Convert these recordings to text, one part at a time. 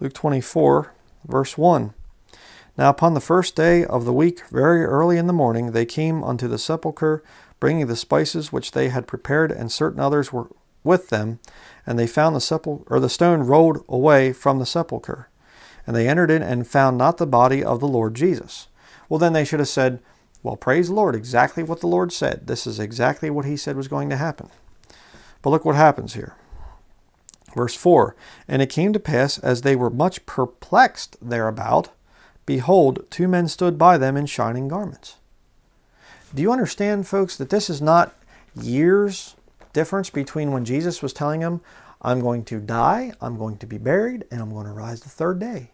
Luke 24, verse 1. Now upon the first day of the week, very early in the morning, they came unto the sepulchre, bringing the spices which they had prepared, and certain others were with them. And they found the sepul- or the stone rolled away from the sepulchre. And they entered in and found not the body of the Lord Jesus. Well, then they should have said, Well, praise the Lord, exactly what the Lord said. This is exactly what he said was going to happen. But look what happens here. Verse 4 And it came to pass, as they were much perplexed thereabout, behold, two men stood by them in shining garments. Do you understand, folks, that this is not years difference between when Jesus was telling them, I'm going to die, I'm going to be buried, and I'm going to rise the third day.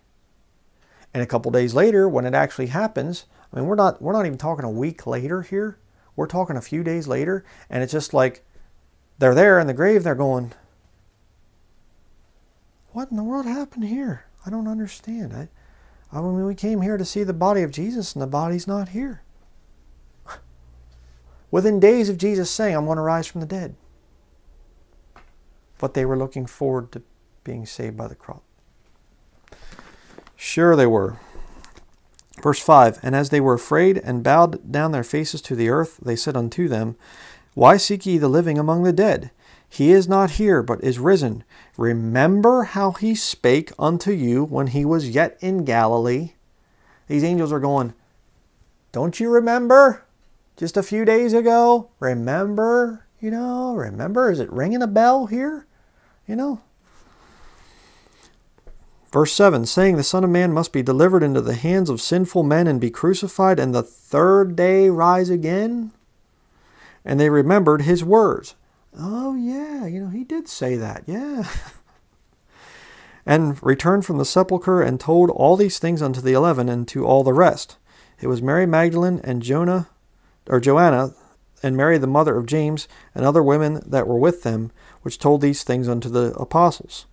And a couple days later, when it actually happens, I mean, we're not we're not even talking a week later here. We're talking a few days later, and it's just like they're there in the grave. They're going, "What in the world happened here? I don't understand. I, I mean, we came here to see the body of Jesus, and the body's not here." Within days of Jesus saying, "I'm going to rise from the dead," but they were looking forward to being saved by the cross. Sure, they were. Verse 5 And as they were afraid and bowed down their faces to the earth, they said unto them, Why seek ye the living among the dead? He is not here, but is risen. Remember how he spake unto you when he was yet in Galilee. These angels are going, Don't you remember? Just a few days ago? Remember? You know, remember? Is it ringing a bell here? You know, Verse 7 saying, The Son of Man must be delivered into the hands of sinful men and be crucified, and the third day rise again. And they remembered his words. Oh, yeah, you know, he did say that, yeah. and returned from the sepulchre and told all these things unto the eleven and to all the rest. It was Mary Magdalene and Jonah, or Joanna, and Mary the mother of James, and other women that were with them, which told these things unto the apostles.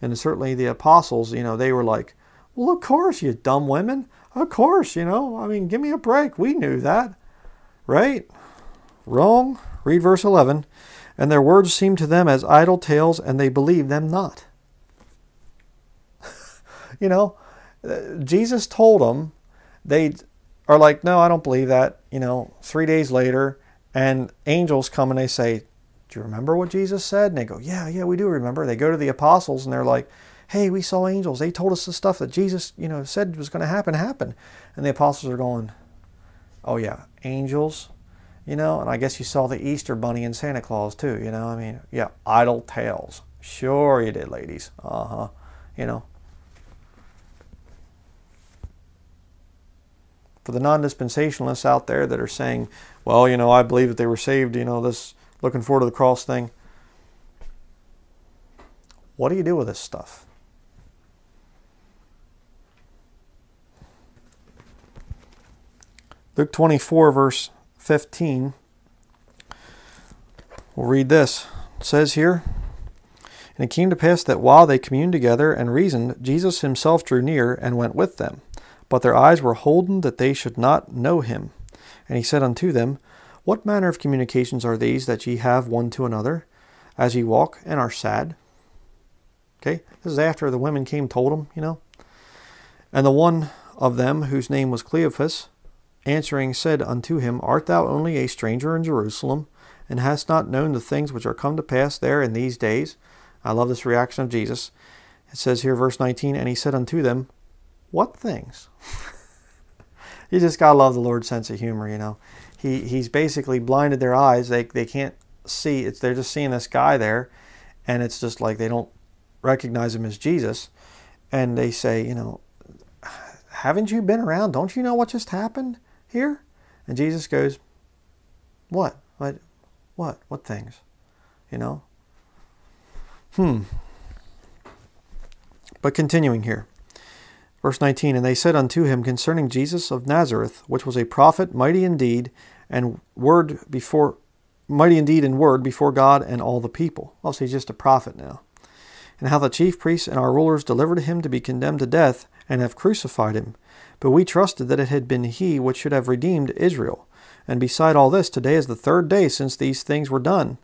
And certainly the apostles, you know, they were like, well, of course, you dumb women. Of course, you know, I mean, give me a break. We knew that. Right? Wrong. Read verse 11. And their words seemed to them as idle tales, and they believed them not. you know, uh, Jesus told them, they are like, no, I don't believe that. You know, three days later, and angels come and they say, do you remember what Jesus said? And they go, Yeah, yeah, we do remember. They go to the apostles and they're like, Hey, we saw angels. They told us the stuff that Jesus, you know, said was going to happen, happen. And the apostles are going, Oh, yeah, angels, you know, and I guess you saw the Easter bunny and Santa Claus too, you know. I mean, yeah, idle tales. Sure you did, ladies. Uh huh. You know. For the non dispensationalists out there that are saying, well, you know, I believe that they were saved, you know, this looking forward to the cross thing. What do you do with this stuff? Luke 24, verse 15. We'll read this. It says here, And it came to pass that while they communed together and reasoned, Jesus himself drew near and went with them. But their eyes were holden that they should not know him. And he said unto them, what manner of communications are these that ye have one to another, as ye walk and are sad? Okay, this is after the women came told him, you know. And the one of them, whose name was Cleopas, answering said unto him, Art thou only a stranger in Jerusalem, and hast not known the things which are come to pass there in these days? I love this reaction of Jesus. It says here, verse 19, And he said unto them, What things? you just gotta love the Lord's sense of humor, you know he he's basically blinded their eyes. They they can't see. It's they're just seeing this guy there, and it's just like they don't recognize him as Jesus, and they say, you know, haven't you been around? Don't you know what just happened here? And Jesus goes, what? What? What? What things? You know? Hmm. But continuing here. Verse 19 And they said unto him concerning Jesus of Nazareth, which was a prophet, mighty indeed, and word before mighty indeed in word before God and all the people. Well, so he's just a prophet now. And how the chief priests and our rulers delivered him to be condemned to death, and have crucified him. But we trusted that it had been he which should have redeemed Israel. And beside all this, today is the third day since these things were done.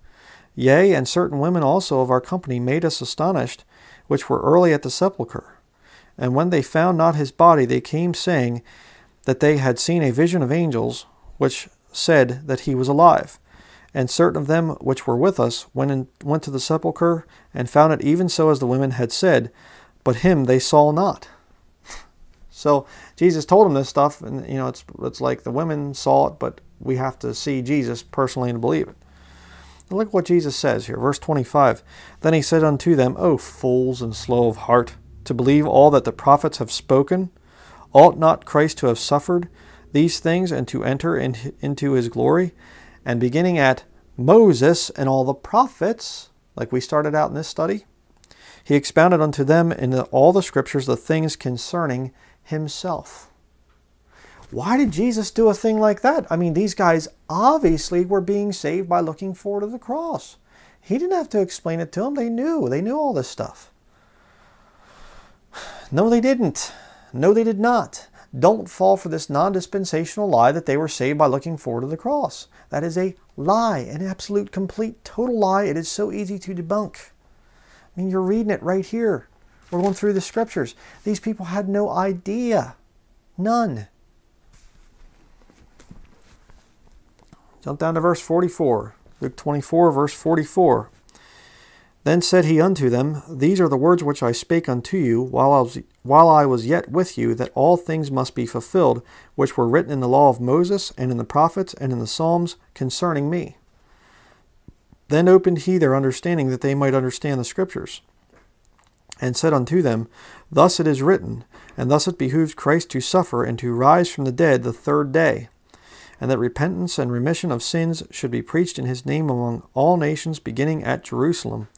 Yea, and certain women also of our company made us astonished, which were early at the sepulchre. And when they found not his body, they came saying that they had seen a vision of angels, which said that he was alive. And certain of them which were with us went, in, went to the sepulchre and found it even so as the women had said, but him they saw not. So Jesus told them this stuff, and you know it's it's like the women saw it, but we have to see Jesus personally and believe it. Look what Jesus says here, verse 25. Then he said unto them, O fools and slow of heart, to believe all that the prophets have spoken? Ought not Christ to have suffered these things and to enter in, into his glory? And beginning at Moses and all the prophets, like we started out in this study, he expounded unto them in all the scriptures the things concerning himself. Why did Jesus do a thing like that? I mean, these guys obviously were being saved by looking forward to the cross. He didn't have to explain it to them. They knew. They knew all this stuff. No, they didn't. No, they did not. Don't fall for this non dispensational lie that they were saved by looking forward to the cross. That is a lie, an absolute, complete, total lie. It is so easy to debunk. I mean, you're reading it right here. We're going through the scriptures. These people had no idea. None. Jump down to verse 44. Luke 24, verse 44. Then said he unto them, These are the words which I spake unto you while I, was, while I was yet with you, that all things must be fulfilled, which were written in the law of Moses, and in the prophets, and in the Psalms concerning me. Then opened he their understanding that they might understand the Scriptures, and said unto them, Thus it is written, and thus it behooved Christ to suffer and to rise from the dead the third day and that repentance and remission of sins should be preached in his name among all nations, beginning at Jerusalem.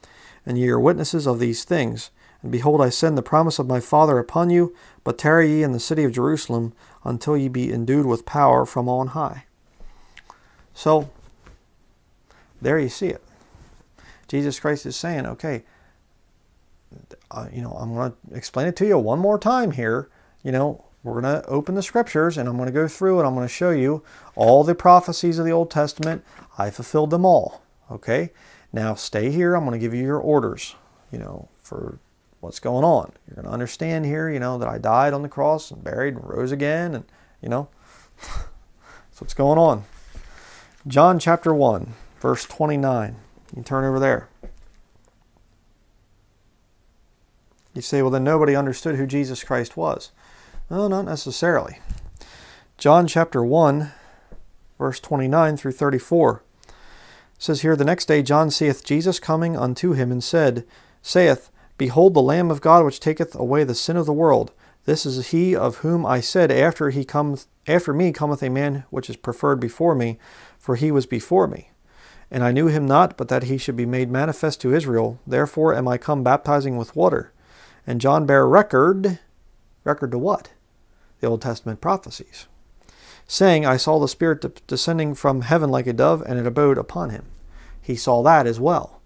And ye are witnesses of these things. And behold, I send the promise of my Father upon you, but tarry ye in the city of Jerusalem until ye be endued with power from on high. So, there you see it. Jesus Christ is saying, okay, uh, you know, I'm going to explain it to you one more time here. You know, we're going to open the scriptures and I'm going to go through and I'm going to show you all the prophecies of the Old Testament. I fulfilled them all. Okay? Now stay here. I'm going to give you your orders, you know, for what's going on. You're going to understand here, you know, that I died on the cross and buried and rose again. And, you know, that's what's going on. John chapter 1, verse 29. You turn over there. You say, well, then nobody understood who Jesus Christ was. No, not necessarily. John chapter 1, verse 29 through 34 says here, The next day John seeth Jesus coming unto him, and said, saith, Behold the Lamb of God which taketh away the sin of the world. This is he of whom I said, After he cometh, after me cometh a man which is preferred before me, for he was before me. And I knew him not, but that he should be made manifest to Israel. Therefore am I come baptizing with water. And John bare record, record to what? the Old Testament prophecies, saying, I saw the Spirit de- descending from heaven like a dove, and it abode upon him. He saw that as well,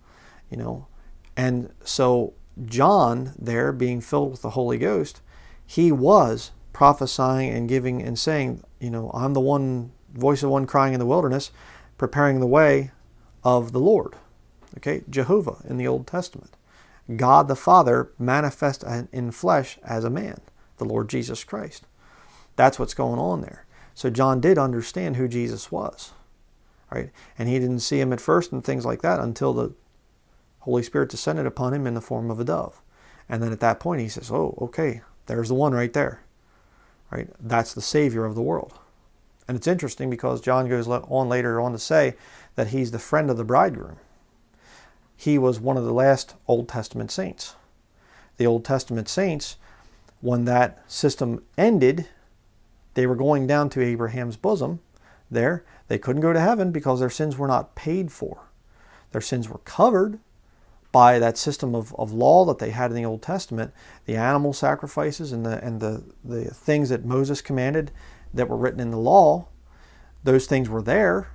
you know. And so John, there being filled with the Holy Ghost, he was prophesying and giving and saying, you know, I'm the one voice of one crying in the wilderness, preparing the way of the Lord. Okay, Jehovah in the Old Testament. God the Father manifest in flesh as a man, the Lord Jesus Christ. That's what's going on there. So John did understand who Jesus was, right? And he didn't see him at first and things like that until the Holy Spirit descended upon him in the form of a dove. And then at that point he says, "Oh, okay, there's the one right there." Right? That's the savior of the world. And it's interesting because John goes on later on to say that he's the friend of the bridegroom. He was one of the last Old Testament saints. The Old Testament saints, when that system ended, they were going down to Abraham's bosom there. They couldn't go to heaven because their sins were not paid for. Their sins were covered by that system of, of law that they had in the Old Testament, the animal sacrifices and the and the, the things that Moses commanded that were written in the law, those things were there,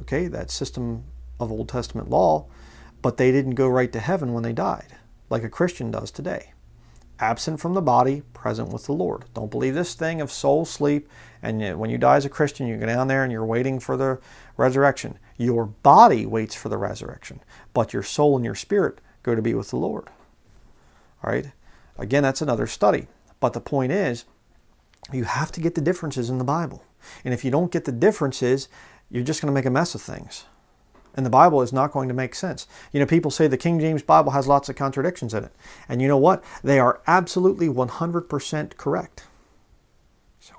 okay, that system of Old Testament law, but they didn't go right to heaven when they died, like a Christian does today absent from the body, present with the Lord. Don't believe this thing of soul sleep. And when you die as a Christian, you go down there and you're waiting for the resurrection. Your body waits for the resurrection, but your soul and your spirit go to be with the Lord. All right. Again, that's another study. But the point is, you have to get the differences in the Bible. And if you don't get the differences, you're just going to make a mess of things. And the Bible is not going to make sense. You know, people say the King James Bible has lots of contradictions in it. And you know what? They are absolutely 100% correct. So,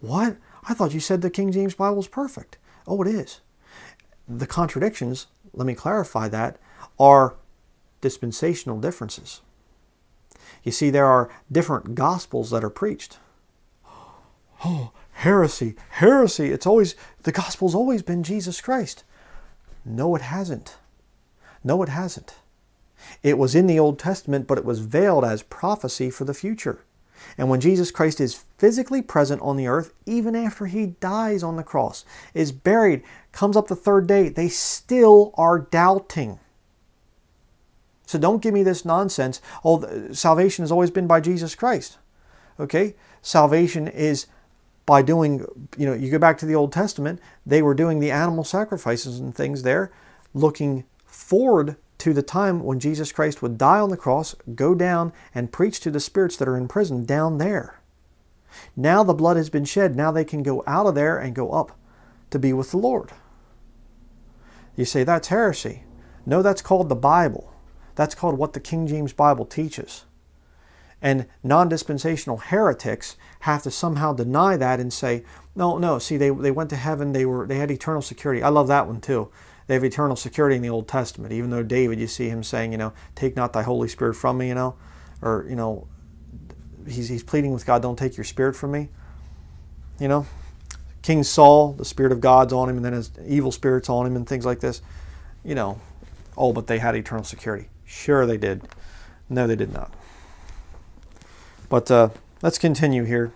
what? I thought you said the King James Bible is perfect. Oh, it is. The contradictions, let me clarify that, are dispensational differences. You see, there are different gospels that are preached. Oh, heresy, heresy. It's always, the gospel's always been Jesus Christ. No, it hasn't. No, it hasn't. It was in the Old Testament, but it was veiled as prophecy for the future. And when Jesus Christ is physically present on the earth, even after he dies on the cross, is buried, comes up the third day, they still are doubting. So don't give me this nonsense. Oh, salvation has always been by Jesus Christ. Okay? Salvation is by doing, you know, you go back to the Old Testament, they were doing the animal sacrifices and things there, looking forward to the time when Jesus Christ would die on the cross, go down and preach to the spirits that are in prison down there. Now the blood has been shed. Now they can go out of there and go up to be with the Lord. You say that's heresy. No, that's called the Bible. That's called what the King James Bible teaches. And non dispensational heretics have to somehow deny that and say, no, no, see, they, they went to heaven, they, were, they had eternal security. I love that one too. They have eternal security in the Old Testament, even though David, you see him saying, you know, take not thy Holy Spirit from me, you know, or, you know, he's, he's pleading with God, don't take your spirit from me. You know, King Saul, the Spirit of God's on him, and then his evil spirits on him, and things like this. You know, oh, but they had eternal security. Sure, they did. No, they did not. But uh, let's continue here.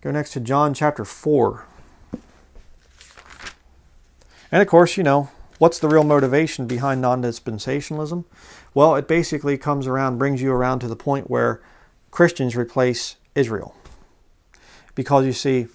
Go next to John chapter 4. And of course, you know, what's the real motivation behind non dispensationalism? Well, it basically comes around, brings you around to the point where Christians replace Israel. Because you see,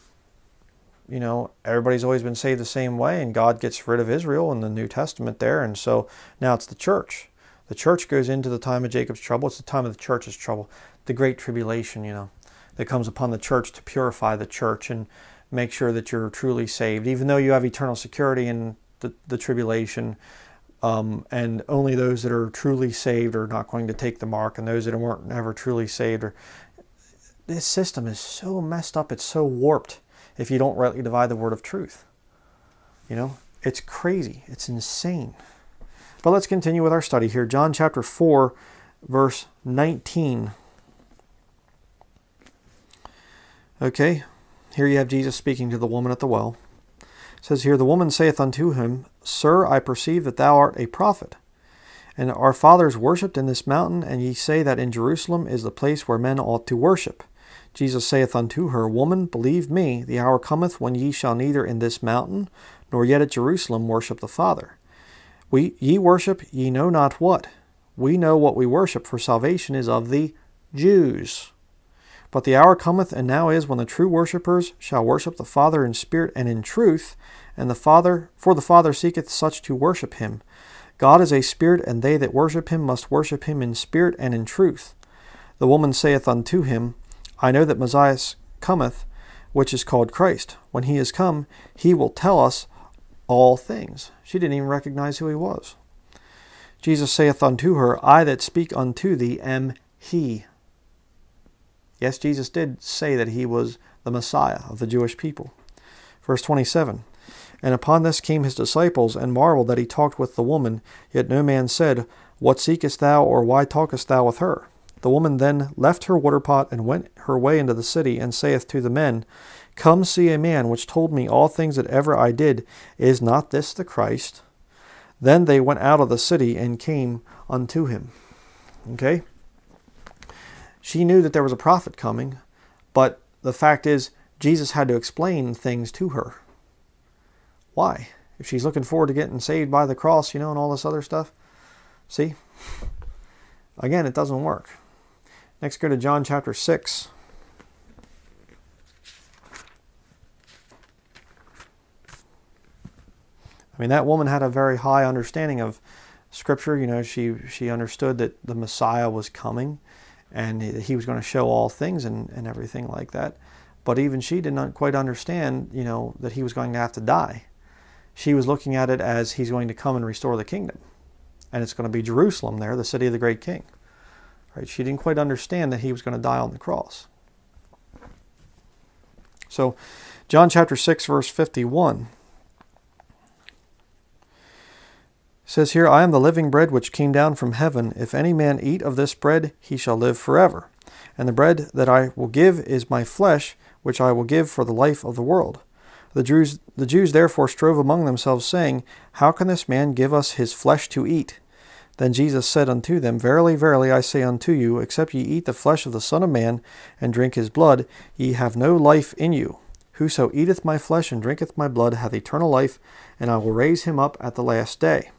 you know, everybody's always been saved the same way, and God gets rid of Israel in the New Testament there, and so now it's the church. The church goes into the time of Jacob's trouble. It's the time of the church's trouble, the great tribulation, you know, that comes upon the church to purify the church and make sure that you're truly saved, even though you have eternal security in the, the tribulation. Um, and only those that are truly saved are not going to take the mark, and those that weren't never truly saved are. This system is so messed up. It's so warped. If you don't rightly divide the word of truth, you know, it's crazy. It's insane. But let's continue with our study here. John chapter 4, verse 19. Okay, here you have Jesus speaking to the woman at the well. It says here, The woman saith unto him, Sir, I perceive that thou art a prophet. And our fathers worshipped in this mountain, and ye say that in Jerusalem is the place where men ought to worship. Jesus saith unto her, Woman, believe me, the hour cometh when ye shall neither in this mountain nor yet at Jerusalem worship the Father. We, ye worship ye know not what. We know what we worship, for salvation is of the Jews. But the hour cometh, and now is, when the true worshippers shall worship the Father in spirit and in truth, and the Father, for the Father seeketh such to worship him. God is a spirit, and they that worship him must worship him in spirit and in truth. The woman saith unto him, I know that Messiah cometh, which is called Christ. When he is come, he will tell us all things. She didn't even recognize who he was. Jesus saith unto her, I that speak unto thee am he. Yes, Jesus did say that he was the Messiah of the Jewish people. Verse 27 And upon this came his disciples, and marveled that he talked with the woman, yet no man said, What seekest thou, or why talkest thou with her? The woman then left her water pot, and went her way into the city, and saith to the men, Come see a man which told me all things that ever I did. Is not this the Christ? Then they went out of the city and came unto him. Okay? She knew that there was a prophet coming, but the fact is, Jesus had to explain things to her. Why? If she's looking forward to getting saved by the cross, you know, and all this other stuff. See? Again, it doesn't work. Next, go to John chapter 6. I mean, that woman had a very high understanding of Scripture. You know, she she understood that the Messiah was coming, and he was going to show all things and, and everything like that. But even she did not quite understand, you know, that he was going to have to die. She was looking at it as he's going to come and restore the kingdom. And it's going to be Jerusalem there, the city of the great king. Right? She didn't quite understand that he was going to die on the cross. So, John chapter 6, verse 51 says here, I am the living bread which came down from heaven. If any man eat of this bread, he shall live forever. And the bread that I will give is my flesh, which I will give for the life of the world. The Jews, the Jews therefore strove among themselves, saying, How can this man give us his flesh to eat? Then Jesus said unto them, Verily, verily, I say unto you, except ye eat the flesh of the Son of Man, and drink his blood, ye have no life in you. Whoso eateth my flesh and drinketh my blood hath eternal life, and I will raise him up at the last day.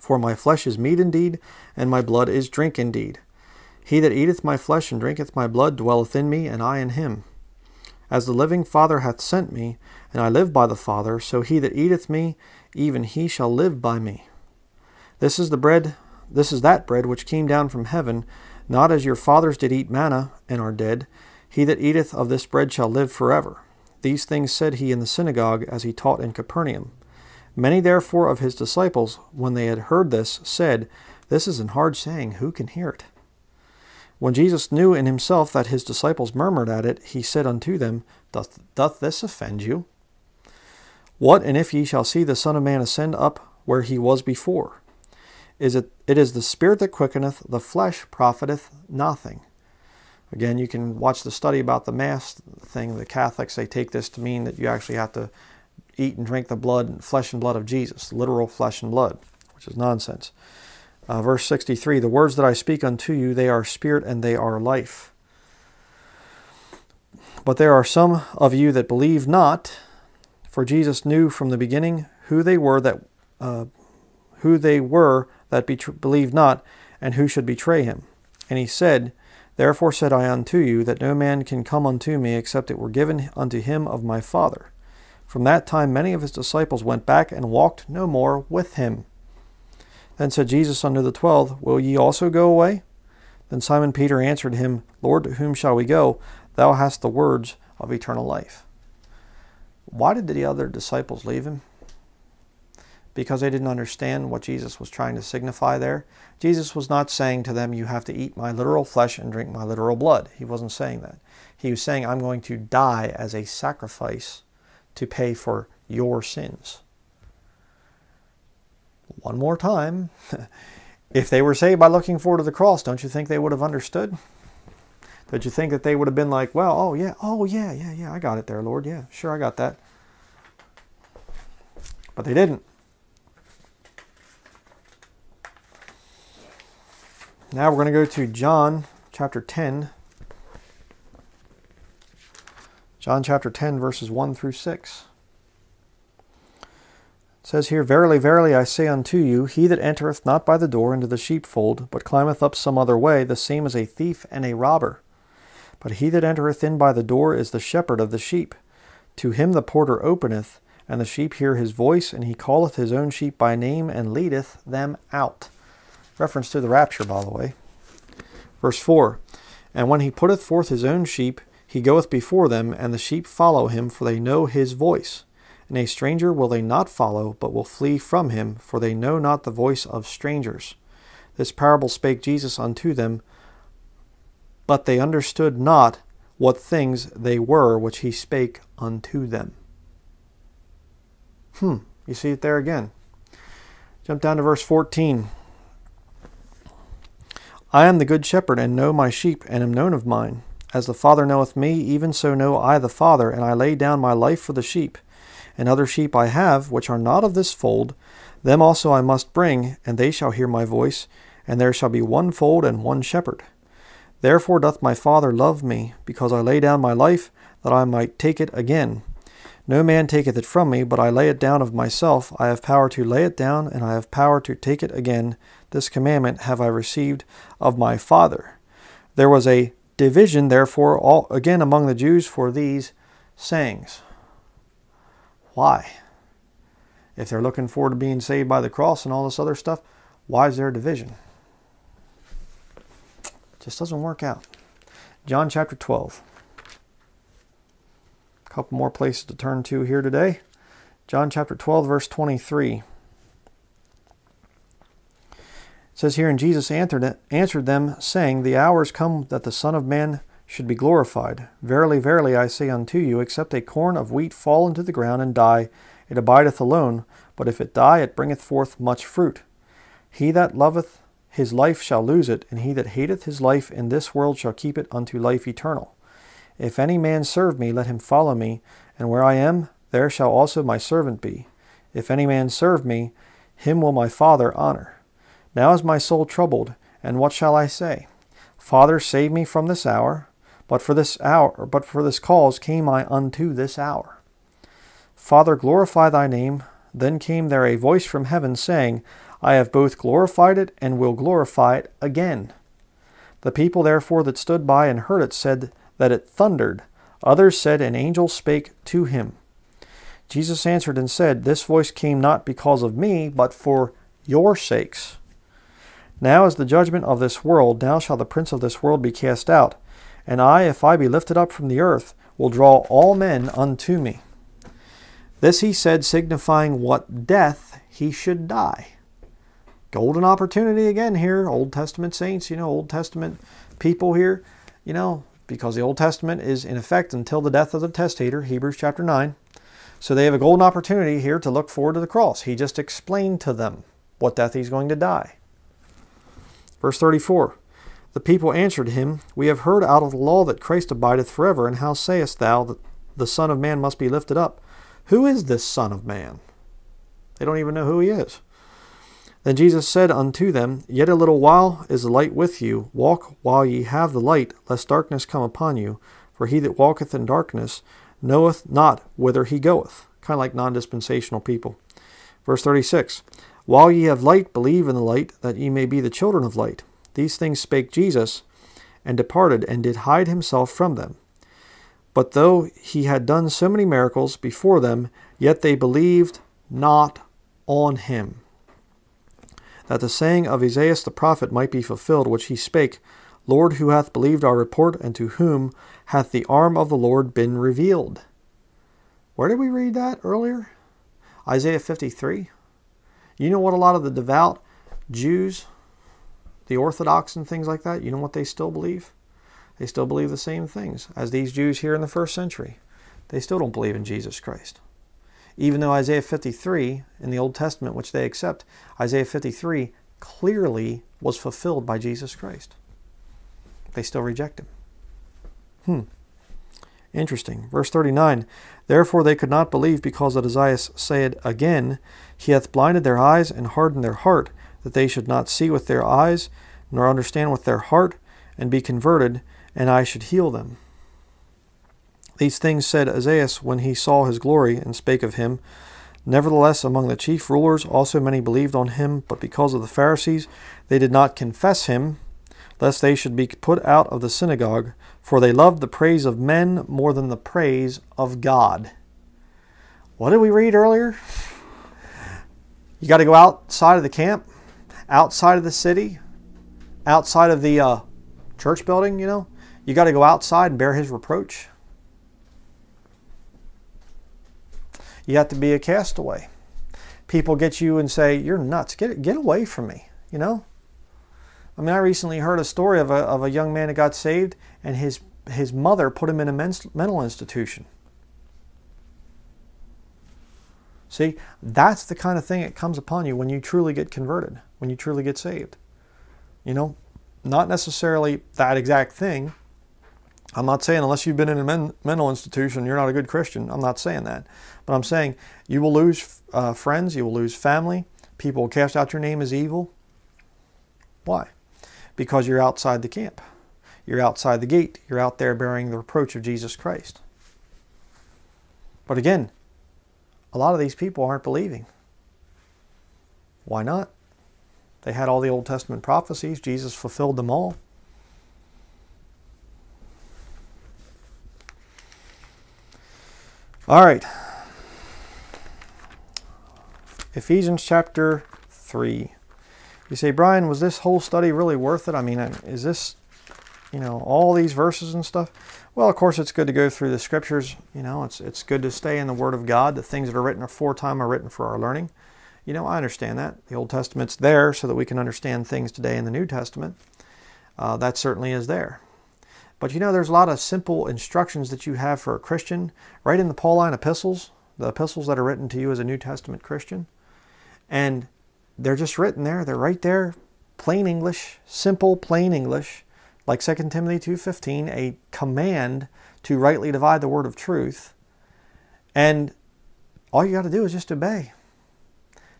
For my flesh is meat indeed, and my blood is drink indeed. He that eateth my flesh and drinketh my blood dwelleth in me, and I in him. As the living Father hath sent me, and I live by the Father, so he that eateth me, even he shall live by me. This is the bread, this is that bread which came down from heaven, not as your fathers did eat manna, and are dead. He that eateth of this bread shall live forever. These things said he in the synagogue, as he taught in Capernaum. Many therefore of his disciples, when they had heard this, said, This is an hard saying, who can hear it? When Jesus knew in himself that his disciples murmured at it, he said unto them, Doth, doth this offend you? What and if ye shall see the Son of Man ascend up where he was before? Is it, it is the Spirit that quickeneth, the flesh profiteth nothing. Again, you can watch the study about the Mass thing. The Catholics, they take this to mean that you actually have to eat and drink the blood, and flesh and blood of Jesus, literal flesh and blood, which is nonsense. Uh, verse 63 The words that I speak unto you, they are spirit and they are life. But there are some of you that believe not, for Jesus knew from the beginning who they were that uh, who they were that believed not, and who should betray him. And he said, Therefore said I unto you, that no man can come unto me except it were given unto him of my Father. From that time many of his disciples went back and walked no more with him. Then said Jesus unto the twelve, Will ye also go away? Then Simon Peter answered him, Lord, to whom shall we go? Thou hast the words of eternal life. Why did the other disciples leave him? Because they didn't understand what Jesus was trying to signify there. Jesus was not saying to them, You have to eat my literal flesh and drink my literal blood. He wasn't saying that. He was saying, I'm going to die as a sacrifice to pay for your sins one more time. if they were saved by looking forward to the cross, don't you think they would have understood? Don't you think that they would have been like, well, oh yeah, oh yeah, yeah, yeah, I got it there, Lord. Yeah, sure, I got that. But they didn't. Now we're going to go to John chapter 10. John chapter 10, verses 1 through 6 says here, Verily, verily, I say unto you, he that entereth not by the door into the sheepfold, but climbeth up some other way, the same is a thief and a robber. But he that entereth in by the door is the shepherd of the sheep. To him the porter openeth, and the sheep hear his voice, and he calleth his own sheep by name, and leadeth them out. Reference to the rapture, by the way. Verse 4 And when he putteth forth his own sheep, he goeth before them, and the sheep follow him, for they know his voice. And a stranger will they not follow, but will flee from him, for they know not the voice of strangers. This parable spake Jesus unto them, but they understood not what things they were which he spake unto them. Hmm, you see it there again. Jump down to verse 14. I am the good shepherd, and know my sheep, and am known of mine. As the Father knoweth me, even so know I the Father, and I lay down my life for the sheep. And other sheep I have, which are not of this fold, them also I must bring, and they shall hear my voice, and there shall be one fold and one shepherd. Therefore doth my Father love me, because I lay down my life, that I might take it again. No man taketh it from me, but I lay it down of myself. I have power to lay it down, and I have power to take it again. This commandment have I received of my Father. There was a division, therefore, all, again among the Jews for these sayings. Why? If they're looking forward to being saved by the cross and all this other stuff, why is there a division? It Just doesn't work out. John chapter 12. A couple more places to turn to here today. John chapter 12, verse 23. It says here, And Jesus answered, answered them, saying, The hour is come that the Son of Man should be glorified. Verily, verily, I say unto you, except a corn of wheat fall into the ground and die, it abideth alone, but if it die, it bringeth forth much fruit. He that loveth his life shall lose it, and he that hateth his life in this world shall keep it unto life eternal. If any man serve me, let him follow me, and where I am, there shall also my servant be. If any man serve me, him will my Father honor. Now is my soul troubled, and what shall I say? Father, save me from this hour. But for this hour, but for this cause came I unto this hour. Father, glorify thy name. Then came there a voice from heaven, saying, I have both glorified it and will glorify it again. The people therefore that stood by and heard it said that it thundered. Others said, An angel spake to him. Jesus answered and said, This voice came not because of me, but for your sakes. Now is the judgment of this world. Now shall the prince of this world be cast out. And I, if I be lifted up from the earth, will draw all men unto me. This he said, signifying what death he should die golden opportunity again here. Old Testament saints, you know, Old Testament people here, you know, because the Old Testament is in effect until the death of the testator, Hebrews chapter 9. So they have a golden opportunity here to look forward to the cross. He just explained to them what death he's going to die. Verse 34 The people answered him, We have heard out of the law that Christ abideth forever, and how sayest thou that the Son of Man must be lifted up? Who is this Son of Man? They don't even know who he is. Then Jesus said unto them, Yet a little while is the light with you. Walk while ye have the light, lest darkness come upon you. For he that walketh in darkness knoweth not whither he goeth. Kind of like non dispensational people. Verse 36 While ye have light, believe in the light, that ye may be the children of light. These things spake Jesus, and departed, and did hide himself from them. But though he had done so many miracles before them, yet they believed not on him that the saying of Isaiah the prophet might be fulfilled, which he spake, Lord, who hath believed our report, and to whom hath the arm of the Lord been revealed? Where did we read that earlier? Isaiah 53. You know what a lot of the devout Jews, the Orthodox and things like that, you know what they still believe? They still believe the same things as these Jews here in the first century. They still don't believe in Jesus Christ even though Isaiah 53 in the Old Testament, which they accept, Isaiah 53 clearly was fulfilled by Jesus Christ. They still reject him. Hmm. Interesting. Verse 39 Therefore they could not believe because that Isaiah said again, He hath blinded their eyes and hardened their heart, that they should not see with their eyes, nor understand with their heart, and be converted, and I should heal them. These things said Isaiah when he saw his glory, and spake of him. Nevertheless, among the chief rulers also many believed on him, but because of the Pharisees they did not confess him, lest they should be put out of the synagogue, for they loved the praise of men more than the praise of God. What did we read earlier? You got to go outside of the camp, outside of the city, outside of the uh, church building, you know. You got to go outside and bear his reproach. You have to be a castaway. People get you and say, You're nuts. Get, get away from me. You know? I mean, I recently heard a story of a, of a young man that got saved and his, his mother put him in a mental institution. See, that's the kind of thing that comes upon you when you truly get converted, when you truly get saved. You know, not necessarily that exact thing. I'm not saying unless you've been in a men- mental institution, you're not a good Christian. I'm not saying that. But I'm saying you will lose uh, friends, you will lose family, people will cast out your name as evil. Why? Because you're outside the camp. You're outside the gate. You're out there bearing the reproach of Jesus Christ. But again, a lot of these people aren't believing. Why not? They had all the Old Testament prophecies, Jesus fulfilled them all. All right. Ephesians chapter 3. You say, Bryan, was this whole study really worth it? I mean, is this you know, all these verses and stuff. Well, of course, it's good to go through the scriptures. You know, it's it's good to stay in the Word of God. The things that are written aforetime are written for our learning. You know, I understand that. The Old Testament's there so that we can understand things today in the New Testament. Uh, that certainly is there. But you know, there's a lot of simple instructions that you have for a Christian right in the Pauline epistles, the epistles that are written to you as a New Testament Christian. And they're just written there. They're right there, plain English, simple, plain English, like 2 Timothy 2.15, a command to rightly divide the word of truth. And all you got to do is just obey.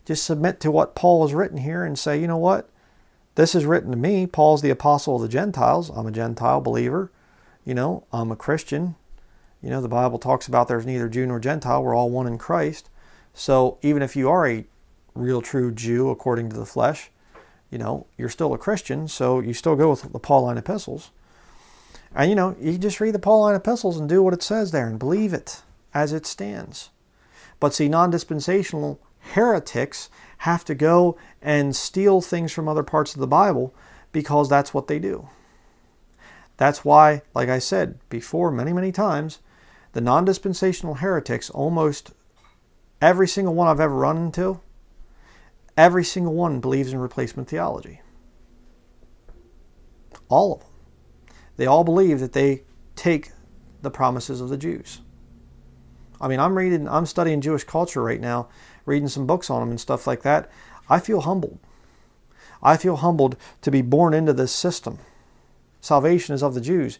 Just submit to what Paul has written here and say, you know what? This is written to me. Paul's the apostle of the Gentiles. I'm a Gentile believer. You know, I'm a Christian. You know, the Bible talks about there's neither Jew nor Gentile. We're all one in Christ. So even if you are a real true Jew according to the flesh, you know, you're still a Christian, so you still go with the Pauline epistles. And you know, you just read the Pauline epistles and do what it says there and believe it as it stands. But see, non dispensational heretics have to go and steal things from other parts of the Bible because that's what they do. That's why, like I said before many, many times, the non dispensational heretics, almost every single one I've ever run into, every single one believes in replacement theology. All of them. They all believe that they take the promises of the Jews. I mean, I'm reading, I'm studying Jewish culture right now, reading some books on them and stuff like that. I feel humbled. I feel humbled to be born into this system. Salvation is of the Jews.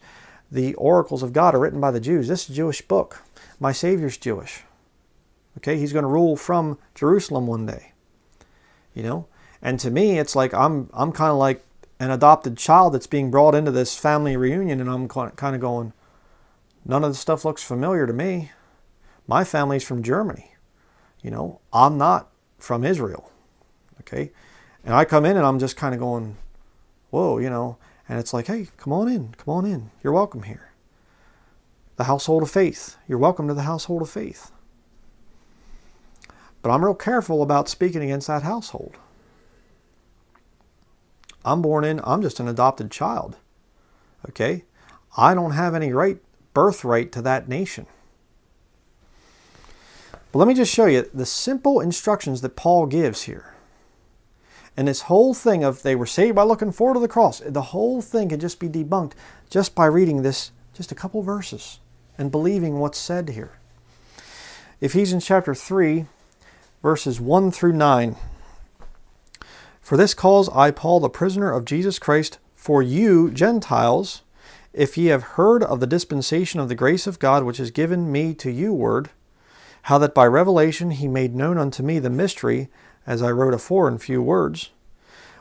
The oracles of God are written by the Jews. This is a Jewish book. My Savior's Jewish. Okay, he's going to rule from Jerusalem one day. You know? And to me, it's like I'm I'm kind of like an adopted child that's being brought into this family reunion and I'm kind of going none of the stuff looks familiar to me. My family's from Germany. You know, I'm not from Israel. Okay? And I come in and I'm just kind of going, whoa, you know, and it's like, hey, come on in, come on in. You're welcome here. The household of faith. You're welcome to the household of faith. But I'm real careful about speaking against that household. I'm born in, I'm just an adopted child. Okay? I don't have any right, birthright to that nation. But let me just show you the simple instructions that Paul gives here. And this whole thing of they were saved by looking forward to the cross, the whole thing can just be debunked just by reading this, just a couple verses, and believing what's said here. Ephesians chapter 3, verses 1 through 9. For this cause I, Paul, the prisoner of Jesus Christ, for you, Gentiles, if ye have heard of the dispensation of the grace of God which is given me to you word, how that by revelation he made known unto me the mystery, as I wrote afore in few words,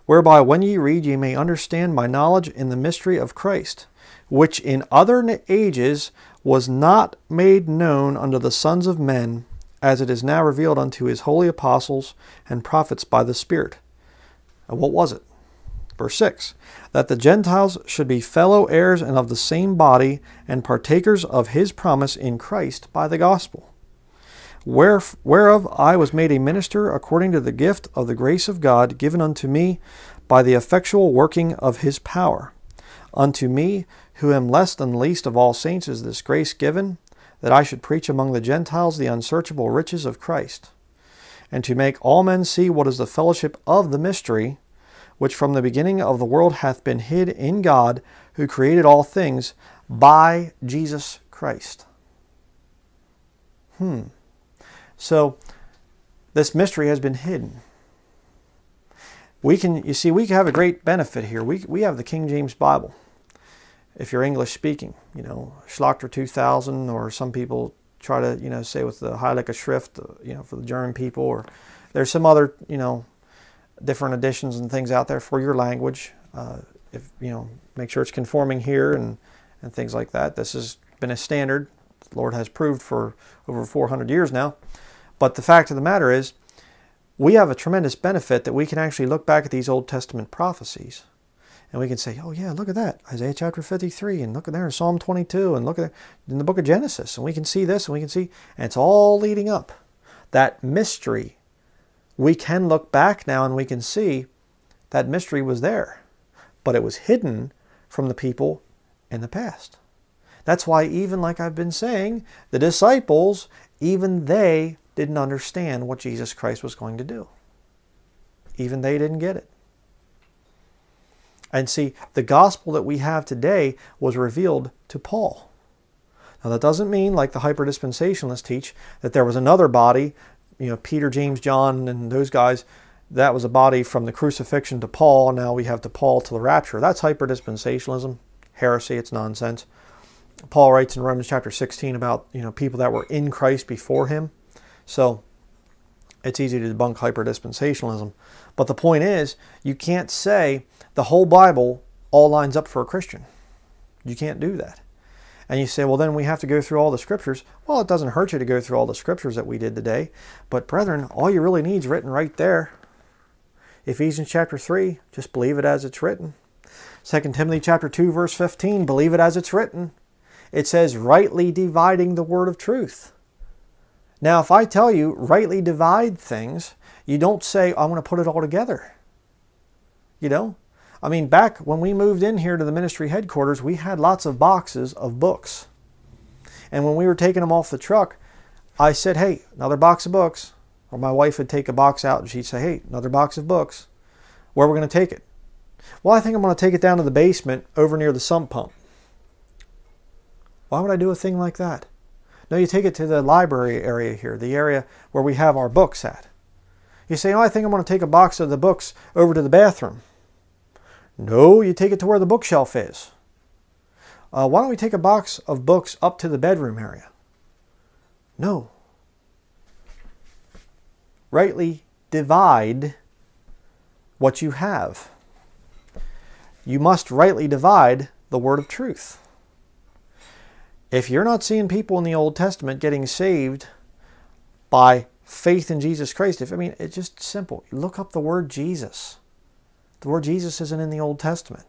whereby when ye read ye may understand my knowledge in the mystery of Christ, which in other ages was not made known unto the sons of men, as it is now revealed unto his holy apostles and prophets by the Spirit. And what was it? Verse 6 That the Gentiles should be fellow heirs and of the same body, and partakers of his promise in Christ by the gospel whereof I was made a minister according to the gift of the grace of God given unto me by the effectual working of his power. Unto me, who am less than least of all saints, is this grace given, that I should preach among the Gentiles the unsearchable riches of Christ, and to make all men see what is the fellowship of the mystery, which from the beginning of the world hath been hid in God, who created all things by Jesus Christ. Hmm. So this mystery has been hidden. We can, you see, we have a great benefit here. We, we have the King James Bible. If you're English speaking, you know, Schlachter 2000, or some people try to, you know, say with the Heilige Schrift, uh, you know, for the German people, or there's some other, you know, different editions and things out there for your language. Uh, if you know, make sure it's conforming here and and things like that. This has been a standard. The Lord has proved for over 400 years now. But the fact of the matter is, we have a tremendous benefit that we can actually look back at these Old Testament prophecies and we can say, oh, yeah, look at that. Isaiah chapter 53, and look at there Psalm 22, and look at in the book of Genesis. And we can see this, and we can see, and it's all leading up. That mystery, we can look back now and we can see that mystery was there, but it was hidden from the people in the past. That's why, even like I've been saying, the disciples, even they didn't understand what Jesus Christ was going to do. Even they didn't get it. And see, the gospel that we have today was revealed to Paul. Now, that doesn't mean, like the hyperdispensationalists teach, that there was another body, you know, Peter, James, John, and those guys, that was a body from the crucifixion to Paul. Now we have to Paul to the rapture. That's hyperdispensationalism, heresy, it's nonsense. Paul writes in Romans chapter 16 about, you know, people that were in Christ before him. So it's easy to debunk hyperdispensationalism. But the point is, you can't say the whole Bible all lines up for a Christian. You can't do that. And you say, well, then we have to go through all the scriptures. Well, it doesn't hurt you to go through all the scriptures that we did today. But, brethren, all you really need is written right there. Ephesians chapter 3, just believe it as it's written. 2 Timothy chapter 2, verse 15, believe it as it's written. It says, rightly dividing the word of truth. Now, if I tell you rightly divide things, you don't say, I'm going to put it all together. You know, I mean, back when we moved in here to the ministry headquarters, we had lots of boxes of books. And when we were taking them off the truck, I said, hey, another box of books. Or my wife would take a box out and she'd say, hey, another box of books. Where are we going to take it? Well, I think I'm going to take it down to the basement over near the sump pump. Why would I do a thing like that? No, you take it to the library area here, the area where we have our books at. You say, oh, I think I'm going to take a box of the books over to the bathroom. No, you take it to where the bookshelf is. Uh, why don't we take a box of books up to the bedroom area? No. Rightly divide what you have. You must rightly divide the word of truth. If you're not seeing people in the Old Testament getting saved by faith in Jesus Christ, if I mean it's just simple. Look up the word Jesus. The word Jesus isn't in the Old Testament.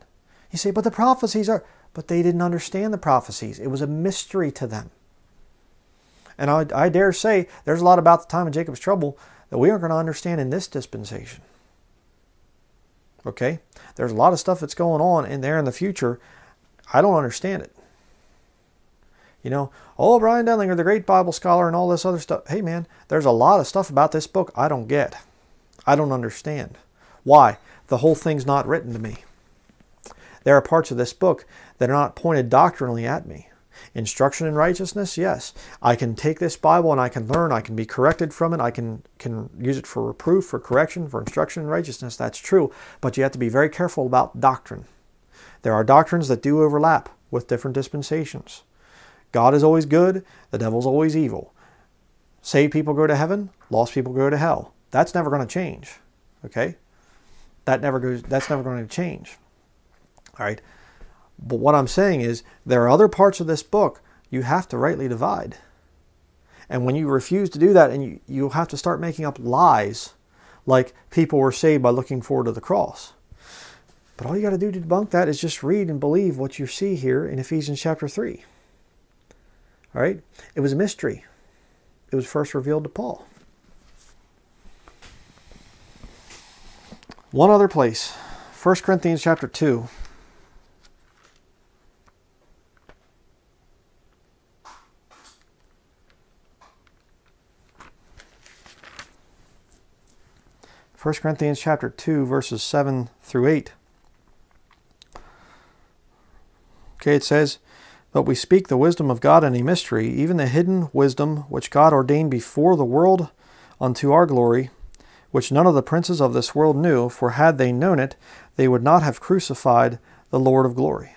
You say, but the prophecies are, but they didn't understand the prophecies. It was a mystery to them. And I, I dare say there's a lot about the time of Jacob's trouble that we aren't going to understand in this dispensation. Okay? There's a lot of stuff that's going on in there in the future. I don't understand it. You know, oh, Bryan Denlinger, the great Bible scholar, and all this other stuff. Hey, man, there's a lot of stuff about this book I don't get. I don't understand. Why? the whole thing's not written to me. There are parts of this book that are not pointed doctrinally at me. Instruction in righteousness, yes. I can take this Bible and I can learn, I can be corrected from it, I can, can use it for reproof, for correction, for instruction in righteousness. That's true. But you have to be very careful about doctrine. There are doctrines that do overlap with different dispensations. God is always good, the devil's always evil. Saved people go to heaven, lost people go to hell. That's never going to change. Okay? That never goes. That's never going to change. All right. But what I'm saying is there are other parts of this book you have to rightly divide. And when you refuse to do that, and you, you have to start making up lies, like people were saved by looking forward to the cross. But all you got to do to debunk that is just read and believe what you see here in Ephesians chapter 3. All right? It was a mystery. It was first revealed to Paul. One other place, 1 Corinthians chapter 2. First Corinthians chapter 2 verses 7 through 8. Okay, it says, But we speak the wisdom of God in a mystery, even the hidden wisdom which God ordained before the world unto our glory, which none of the princes of this world knew, for had they known it, they would not have crucified the Lord of glory.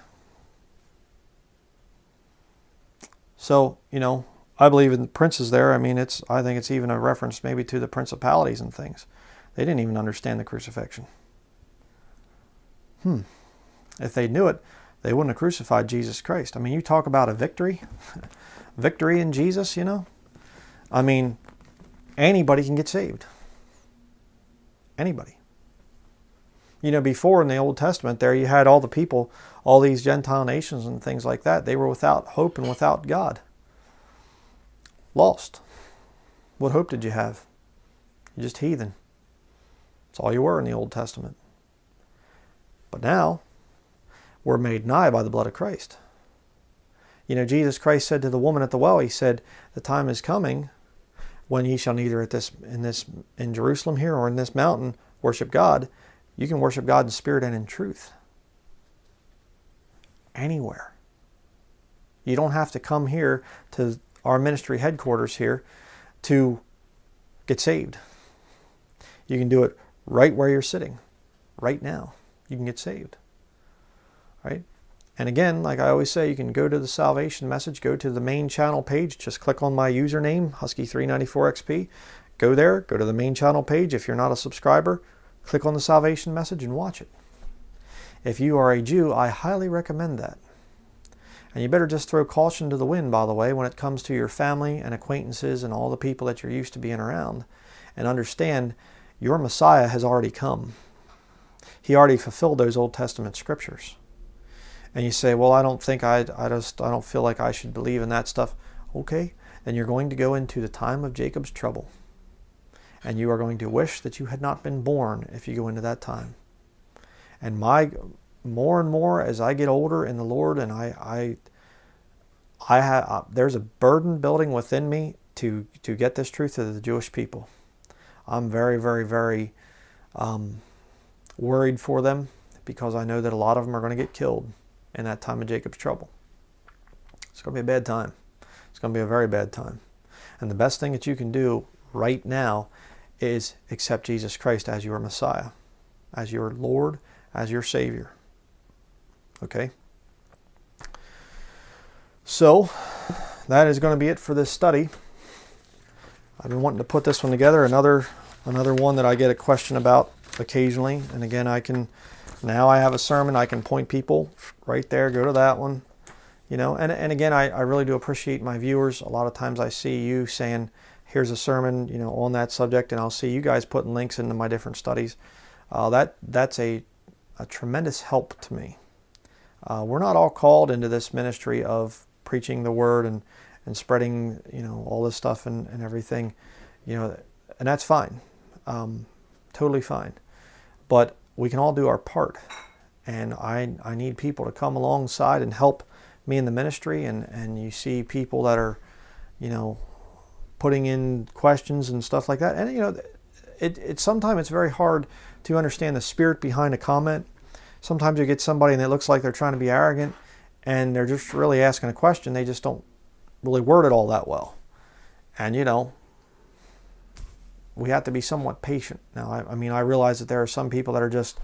So, you know, I believe in the princes there. I mean, it's I think it's even a reference maybe to the principalities and things. They didn't even understand the crucifixion. Hmm. If they knew it, they wouldn't have crucified Jesus Christ. I mean, you talk about a victory, victory in Jesus, you know? I mean, anybody can get saved. Anybody. You know, before in the Old Testament, there you had all the people, all these Gentile nations and things like that. They were without hope and without God. Lost. What hope did you have? You're just heathen. That's all you were in the Old Testament. But now, we're made nigh by the blood of Christ. You know, Jesus Christ said to the woman at the well, He said, "The time is coming when ye shall neither at this in this in Jerusalem here or in this mountain worship God. You can worship God in spirit and in truth. Anywhere. You don't have to come here to our ministry headquarters here to get saved. You can do it right where you're sitting, right now. You can get saved. Right? And again, like I always say, you can go to the salvation message, go to the main channel page, just click on my username, Husky394XP. Go there, go to the main channel page. If you're not a subscriber, click on the salvation message and watch it. If you are a Jew, I highly recommend that. And you better just throw caution to the wind, by the way, when it comes to your family and acquaintances and all the people that you're used to being around. And understand your Messiah has already come. He already fulfilled those Old Testament scriptures and you say, well, I don't think I, I just, I don't feel like I should believe in that stuff. Okay, then you're going to go into the time of Jacob's trouble. And you are going to wish that you had not been born if you go into that time. And my, more and more as I get older in the Lord and I, I, I have, uh, there's a burden building within me to, to get this truth to the Jewish people. I'm very, very, very um, worried for them because I know that a lot of them are going to get killed in that time of Jacob's trouble. It's going to be a bad time. It's going to be a very bad time. And the best thing that you can do right now is accept Jesus Christ as your Messiah, as your Lord, as your Savior. Okay? So, that is going to be it for this study. I've been wanting to put this one together. Another another one that I get a question about occasionally. And again, I can now I have a sermon, I can point people right there, go to that one. You know, and, and again, I, I really do appreciate my viewers. A lot of times I see you saying, here's a sermon, you know, on that subject, and I'll see you guys putting links into my different studies. Uh, that That's a, a tremendous help to me. Uh, we're not all called into this ministry of preaching the word and, and spreading, you know, all this stuff and, and everything, you know, and that's fine. Um, totally fine. But we can all do our part. And I, I need people to come alongside and help me in the ministry. And, and you see people that are, you know, putting in questions and stuff like that. And, you know, it, it sometimes it's very hard to understand the spirit behind a comment. Sometimes you get somebody and it looks like they're trying to be arrogant and they're just really asking a question. They just don't really word it all that well. And, you know, we have to be somewhat patient. Now, I, I, mean, I realize that there are some people that are just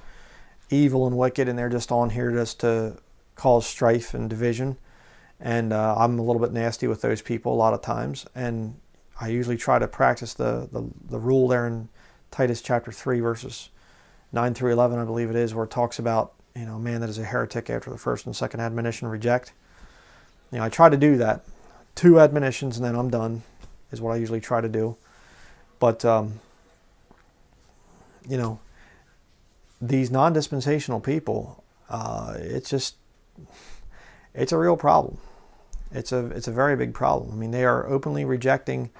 evil and wicked, and they're just on here just to cause strife and division. And uh, I'm a little bit nasty with those people a lot of times. And I usually try to practice the, the, the rule there in Titus chapter 3, verses 9 through 11, I believe it is, where it talks about, you know, man that is a heretic after the first and second admonition reject. You know, I try to do that. Two admonitions, and then I'm done, is what I usually try to do. But, um, you know, these non dispensational people, uh, it's just, it's a real problem. It's a, it's a very big problem. I mean, they are openly rejecting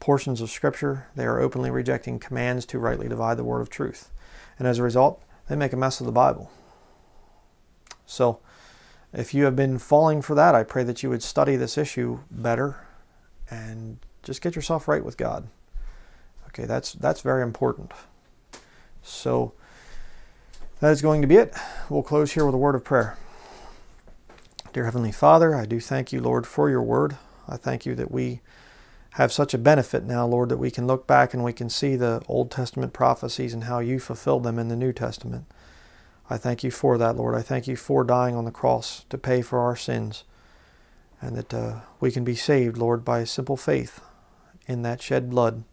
portions of Scripture, they are openly rejecting commands to rightly divide the word of truth. And as a result, they make a mess of the Bible. So, if you have been falling for that, I pray that you would study this issue better and just get yourself right with God. Okay, that's that's very important. So that is going to be it. We'll close here with a word of prayer. Dear Heavenly Father, I do thank you, Lord, for your word. I thank you that we have such a benefit now, Lord, that we can look back and we can see the Old Testament prophecies and how you fulfilled them in the New Testament. I thank you for that, Lord. I thank you for dying on the cross to pay for our sins and that uh, we can be saved, Lord, by simple faith in that shed blood.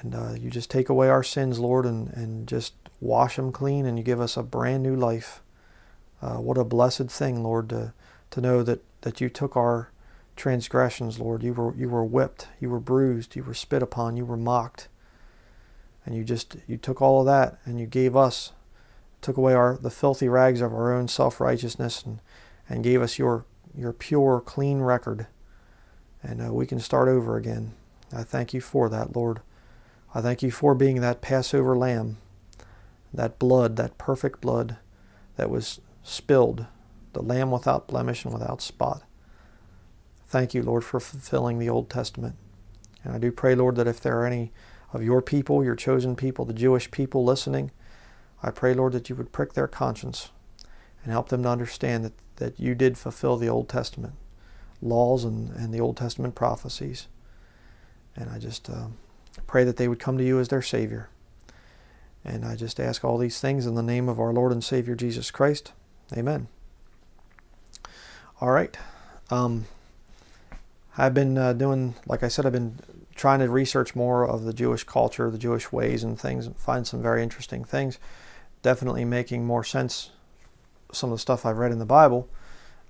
And uh, you just take away our sins, Lord, and, and just wash them clean, and you give us a brand new life. Uh, what a blessed thing, Lord, to, to know that, that you took our transgressions, Lord. You were, you were whipped, you were bruised, you were spit upon, you were mocked. And you just you took all of that and you gave us, took away our the filthy rags of our own self-righteousness and, and gave us your your pure, clean record. And uh, we can start over again. I thank you for that, Lord. I thank you for being that Passover lamb, that blood, that perfect blood that was spilled, the lamb without blemish and without spot. Thank you, Lord, for fulfilling the Old Testament. And I do pray, Lord, that if there are any of your people, your chosen people, the Jewish people listening, I pray, Lord, that you would prick their conscience and help them to understand that, that you did fulfill the Old Testament laws and, and the Old Testament prophecies. And I just uh, pray that they would come to you as their Savior. And I just ask all these things in the name of our Lord and Savior Jesus Christ. Amen. All right. Um, I've been uh, doing, like I said, I've been trying to research more of the Jewish culture, the Jewish ways and things, and find some very interesting things. Definitely making more sense some of the stuff I've read in the Bible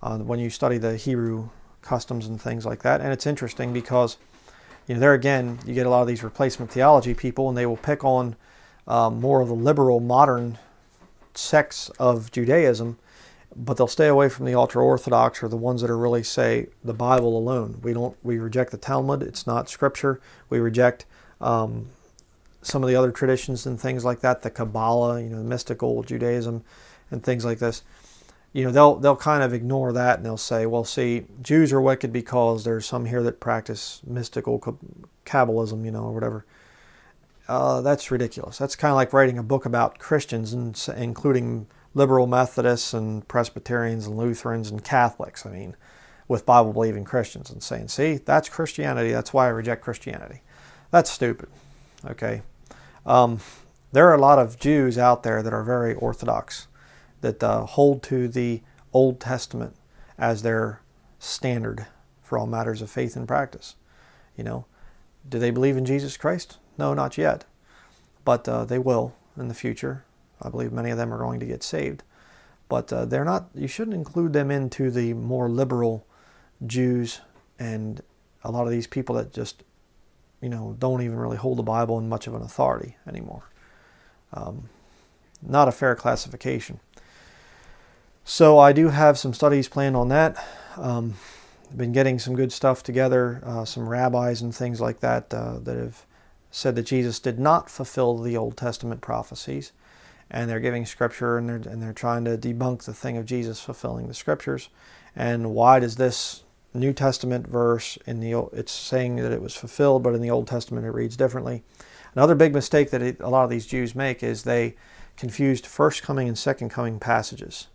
uh, when you study the Hebrew customs and things like that. And it's interesting because, you know, there again, you get a lot of these replacement theology people, and they will pick on um, more of the liberal modern sects of Judaism, but they'll stay away from the ultra orthodox or the ones that are really say the Bible alone. We don't we reject the Talmud; it's not scripture. We reject um, some of the other traditions and things like that, the Kabbalah, you know, mystical Judaism, and things like this. You know, they'll they'll kind of ignore that and they'll say, well, see, Jews are wicked because there's some here that practice mystical Kabbalism, you know, or whatever uh, that's ridiculous. That's kind of like writing a book about Christians, and including liberal Methodists and Presbyterians and Lutherans and Catholics. I mean, with Bible believing Christians, and saying, "See, that's Christianity. That's why I reject Christianity." That's stupid. Okay. Um, there are a lot of Jews out there that are very orthodox, that uh, hold to the Old Testament as their standard for all matters of faith and practice. You know, do they believe in Jesus Christ? No, not yet. But uh, they will in the future. I believe many of them are going to get saved. But uh, they're not, you shouldn't include them into the more liberal Jews and a lot of these people that just, you know, don't even really hold the Bible in much of an authority anymore. Um, not a fair classification. So I do have some studies planned on that. Um, I've been getting some good stuff together, uh, some rabbis and things like that uh, that have said that Jesus did not fulfill the Old Testament prophecies, and they're giving scripture and they're, and they're trying to debunk the thing of Jesus fulfilling the scriptures. And why does this New Testament verse in the it's saying that it was fulfilled, but in the Old Testament it reads differently? Another big mistake that it, a lot of these Jews make is they confused first coming and second coming passages.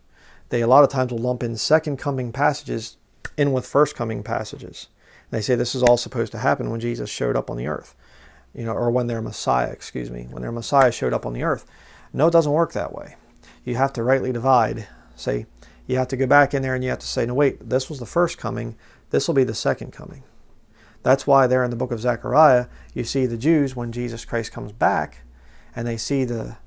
They a lot of times will lump in second coming passages in with first coming passages. And they say this is all supposed to happen when Jesus showed up on the earth you know, or when their Messiah, excuse me, when their Messiah showed up on the earth. No, it doesn't work that way. You have to rightly divide. Say, you have to go back in there and you have to say, no, wait, this was the first coming. This will be the second coming. That's why there in the book of Zechariah, you see the Jews when Jesus Christ comes back and they see the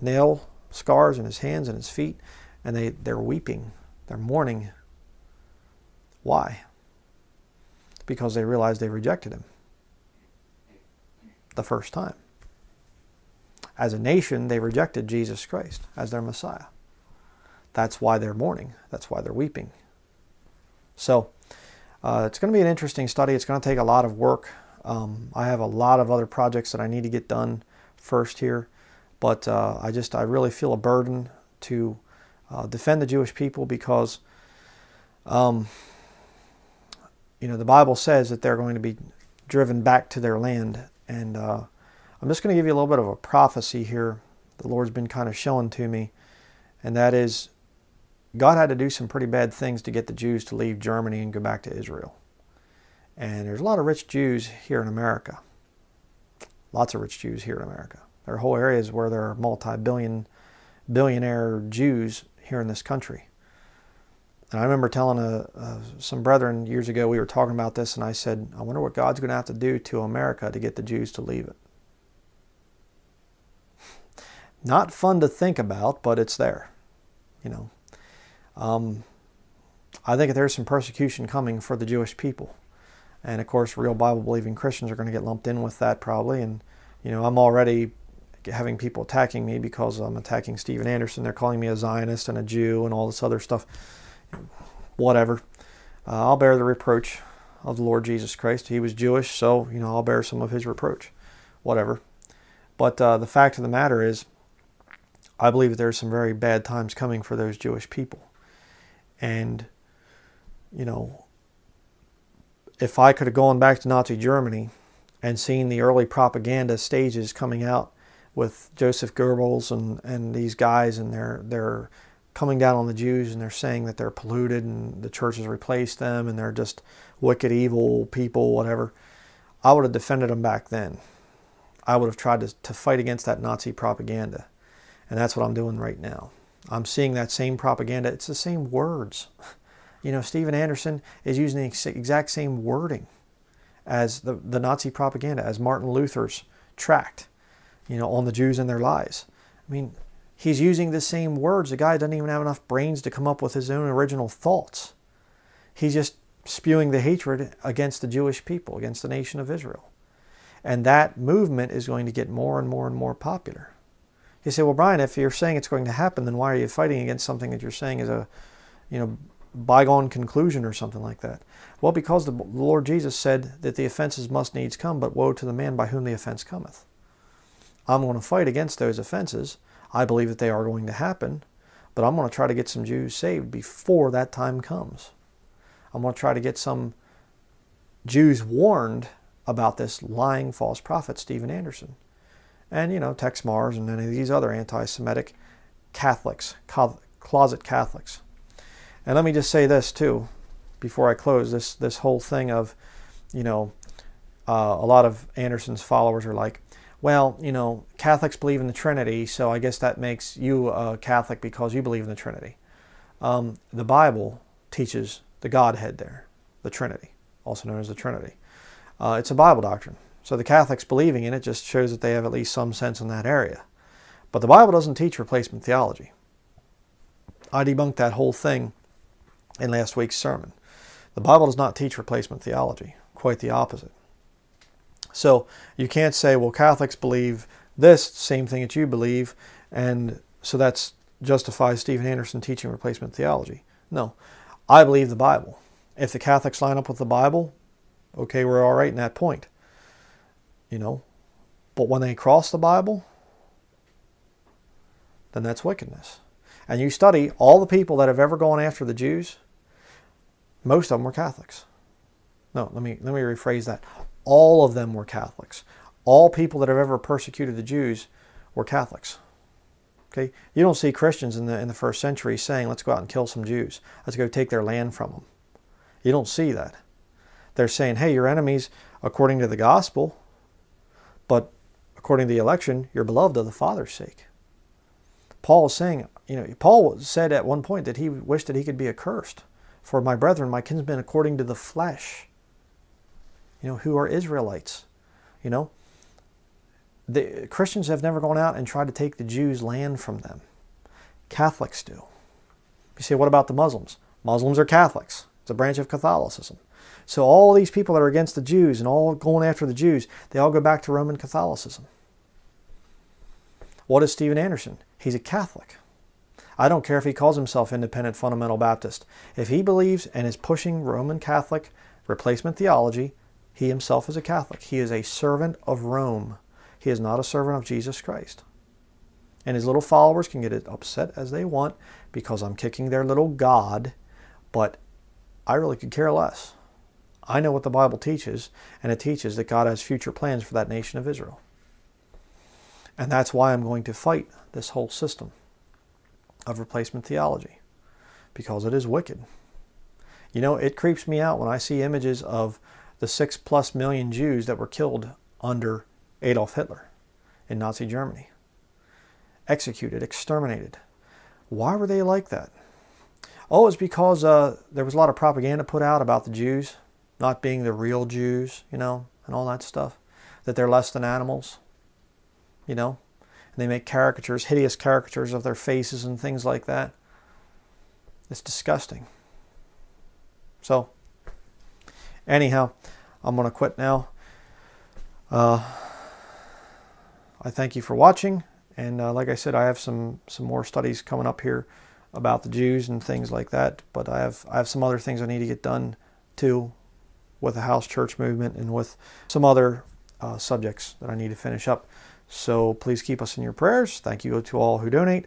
nail scars in his hands and his feet and they, they're weeping. They're mourning. Why? Because they realize they rejected him the first time. As a nation, they rejected Jesus Christ as their Messiah. That's why they're mourning. That's why they're weeping. So uh, it's going to be an interesting study. It's going to take a lot of work. Um, I have a lot of other projects that I need to get done first here, but uh, I just I really feel a burden to uh, defend the Jewish people because um, you know the Bible says that they're going to be driven back to their land and uh, I'm just going to give you a little bit of a prophecy here the Lord's been kind of showing to me. And that is, God had to do some pretty bad things to get the Jews to leave Germany and go back to Israel. And there's a lot of rich Jews here in America. Lots of rich Jews here in America. There are whole areas where there are multi-billion billionaire Jews here in this country. And I remember telling a, a, some brethren years ago, we were talking about this, and I said, I wonder what God's going to have to do to America to get the Jews to leave it. Not fun to think about, but it's there. You know, um, I think there's some persecution coming for the Jewish people, and of course, real Bible-believing Christians are going to get lumped in with that probably. And you know, I'm already having people attacking me because I'm attacking Steven Anderson. They're calling me a Zionist and a Jew and all this other stuff whatever. Uh, I'll bear the reproach of the Lord Jesus Christ. He was Jewish, so you know I'll bear some of his reproach, whatever. But uh, the fact of the matter is, I believe there's some very bad times coming for those Jewish people, and you know, if I could have gone back to Nazi Germany and seen the early propaganda stages coming out with Joseph Goebbels and, and these guys, and they're they're coming down on the Jews and they're saying that they're polluted and the church has replaced them and they're just wicked, evil people, whatever. I would have defended them back then. I would have tried to, to fight against that Nazi propaganda. And that's what I'm doing right now. I'm seeing that same propaganda. It's the same words. You know, Steven Anderson is using the exact same wording as the, the Nazi propaganda, as Martin Luther's tract, you know, on the Jews and their lies. I mean, he's using the same words. The guy doesn't even have enough brains to come up with his own original thoughts. He's just spewing the hatred against the Jewish people, against the nation of Israel. And that movement is going to get more and more and more popular. You say, well, Bryan, if you're saying it's going to happen, then why are you fighting against something that you're saying is a, you know, bygone conclusion or something like that? Well, because the Lord Jesus said that the offenses must needs come, but woe to the man by whom the offense cometh. I'm going to fight against those offenses. I believe that they are going to happen, but I'm going to try to get some Jews saved before that time comes. I'm going to try to get some Jews warned about this lying false prophet, Steven Anderson and you know Texe Marrs and any of these other anti-Semitic Catholics, closet Catholics. And let me just say this too, before I close this this whole thing of, you know, uh, a lot of Anderson's followers are like, well, you know, Catholics believe in the Trinity, so I guess that makes you a Catholic because you believe in the Trinity. Um, the Bible teaches the Godhead there, the Trinity, also known as the Trinity. Uh, it's a Bible doctrine. So the Catholics believing in it just shows that they have at least some sense in that area. But the Bible doesn't teach replacement theology. I debunked that whole thing in last week's sermon. The Bible does not teach replacement theology, quite the opposite. So you can't say, well, Catholics believe this same thing that you believe, and so that's justifies Steven Anderson teaching replacement theology. No, I believe the Bible. If the Catholics line up with the Bible, okay, we're all right in that point you know. But when they cross the Bible, then that's wickedness. And you study all the people that have ever gone after the Jews, most of them were Catholics. No, let me let me rephrase that. All of them were Catholics. All people that have ever persecuted the Jews were Catholics. Okay? You don't see Christians in the in the first century saying, "Let's go out and kill some Jews. Let's go take their land from them." You don't see that. They're saying, "Hey, your enemies according to the gospel but according to the election, you're beloved of the Father's sake. Paul is saying, you know, Paul said at one point that he wished that he could be accursed. For my brethren, my kinsmen according to the flesh, you know, who are Israelites. You know, the Christians have never gone out and tried to take the Jews' land from them. Catholics do. You say, what about the Muslims? Muslims are Catholics. It's a branch of Catholicism. So all these people that are against the Jews and all going after the Jews, they all go back to Roman Catholicism. What is Steven Anderson? He's a Catholic. I don't care if he calls himself independent fundamental Baptist. If he believes and is pushing Roman Catholic replacement theology, he himself is a Catholic. He is a servant of Rome. He is not a servant of Jesus Christ. And his little followers can get as upset as they want because I'm kicking their little God, but I really could care less. I know what the Bible teaches, and it teaches that God has future plans for that nation of Israel. And that's why I'm going to fight this whole system of replacement theology, because it is wicked. You know, it creeps me out when I see images of the six plus million Jews that were killed under Adolf Hitler in Nazi Germany. Executed, exterminated. Why were they like that? Oh, it's because uh, there was a lot of propaganda put out about the Jews not being the real Jews, you know, and all that stuff, that they're less than animals, you know, and they make caricatures, hideous caricatures of their faces and things like that. It's disgusting. So, anyhow, I'm going to quit now. Uh, I thank you for watching, and uh, like I said, I have some some more studies coming up here about the Jews and things like that. But I have I have some other things I need to get done too with the house church movement and with some other uh, subjects that I need to finish up. So please keep us in your prayers. Thank you to all who donate.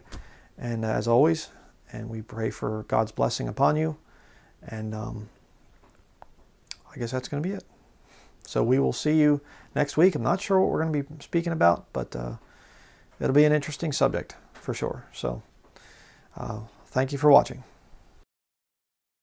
And as always, and we pray for God's blessing upon you. And um, I guess that's going to be it. So we will see you next week. I'm not sure what we're going to be speaking about, but uh, it'll be an interesting subject for sure. So uh, thank you for watching.